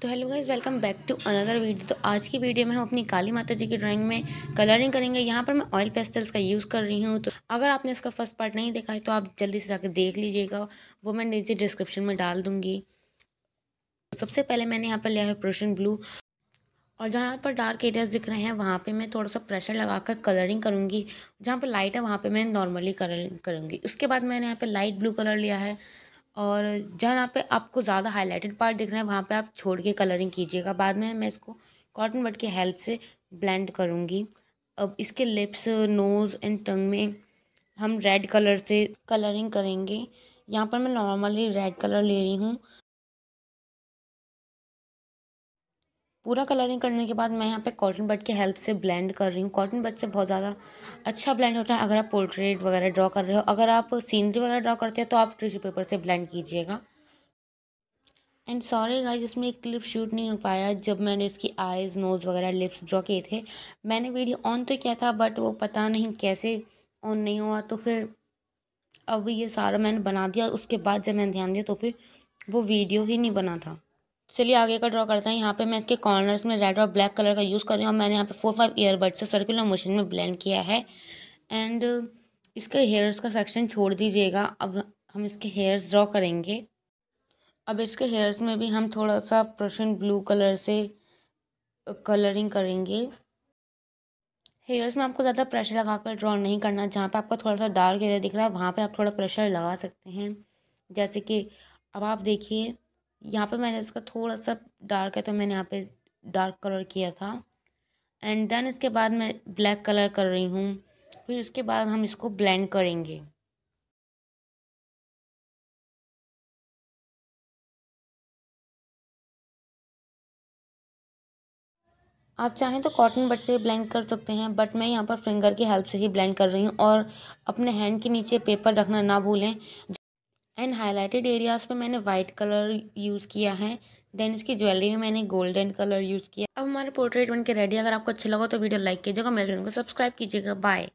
तो hello guys welcome back to another video तो आज की वीडियो में हम अपनी काली माता जी की ड्राइंग में कलरिंग करेंगे। यहाँ पर मैं ऑयल पेस्टल्स का यूज़ कर रही हूँ। तो अगर आपने इसका फ़र्स्ट पार्ट नहीं देखा है तो आप जल्दी से जाकर देख लीजिएगा। वो मैं नीचे डिस्क्रिप्शन में डाल दूँगी। सबसे पहले मैंने यहाँ पर लिया है प्रोशन ब्लू और जहाँ पर डार्क एरियाज़ दिख रहे हैं, वहाँ पे मैं थोड़ा सा प्रेशर लगाकर कलरिंग करूँगी। जहाँ पर लाइट है, वहाँ पे मैं नॉर्मली कलरिंग करूँगी। उसके बाद मैंने यहाँ पे लाइट ब्लू कलर लिया है। और जहाँ पे आपको ज़्यादा हाईलाइटेड पार्ट दिख रहा है, वहाँ पे आप छोड़ के कलरिंग कीजिएगा। बाद में मैं इसको कॉटन बट की हेल्प से ब्लेंड करूँगी। अब इसके लिप्स नोज़ एंड टंग में हम रेड कलर से कलरिंग करेंगे। यहाँ पर मैं नॉर्मली रेड कलर ले रही हूँ। पूरा कलरिंग करने के बाद मैं यहाँ पे कॉटन बड की हेल्प से ब्लेंड कर रही हूँ। कॉटन बड से बहुत ज़्यादा अच्छा ब्लेंड होता है। अगर आप पोर्ट्रेट वगैरह ड्रॉ कर रहे हो, अगर आप सीनरी वगैरह ड्रॉ करते हो तो आप टिश्यू पेपर से ब्लेंड कीजिएगा। एंड सॉरी गाइज़ इसमें एक क्लिप शूट नहीं हो पाया। जब मैंने इसकी आइज़ नोज़ वगैरह, लिप्स ड्रॉ किए थे, मैंने वीडियो ऑन तो किया था, बट वो पता नहीं कैसे ऑन नहीं हुआ। तो फिर अब ये सारा मैंने बना दिया उसके बाद जब मैंने ध्यान दिया तो फिर वो वीडियो ही नहीं बना था। चलिए आगे का ड्रॉ करते हैं। यहाँ पे मैं इसके कॉर्नर्स में रेड और ब्लैक कलर का यूज़ कर रही हूँ और मैंने यहाँ पे फोर फाइव ईयरबड से सर्कुलर मोशन में ब्लेंड किया है। एंड इसके हेयर्स का सेक्शन छोड़ दीजिएगा। अब हम इसके हेयर्स ड्रॉ करेंगे। अब इसके हेयर्स में भी हम थोड़ा सा प्रशन ब्लू कलर से कलरिंग करेंगे। हेयर्स में आपको ज़्यादा प्रेशर लगा कर ड्रॉ नहीं करना। जहाँ पे आपका थोड़ा सा डार्क एरिया दिख रहा है, वहाँ पे आप थोड़ा प्रेशर लगा सकते हैं। जैसे कि, अब आप देखिए यहाँ पे मैंने इसका थोड़ा सा डार्क है तो मैंने यहाँ पे डार्क कलर किया था। एंड देन इसके बाद मैं ब्लैक कलर कर रही हूँ। फिर उसके बाद हम इसको ब्लेंड करेंगे। आप चाहें तो कॉटन बट से ब्लेंड कर सकते हैं बट मैं यहाँ पर फिंगर की हेल्प से ही ब्लेंड कर रही हूँ और अपने हैंड के नीचे पेपर रखना ना भूलें। एंड हाईलाइटेड एरियाज़ पे मैंने व्हाइट कलर यूज़ किया है। देन इसकी ज्वेलरी में मैंने गोल्डन कलर यूज़ किया। अब हमारे पोर्ट्रेट बन के रेडी अगर आपको अच्छा लगा तो वीडियो लाइक कीजिएगा, मेरे चैनल को सब्सक्राइब कीजिएगा। बाय।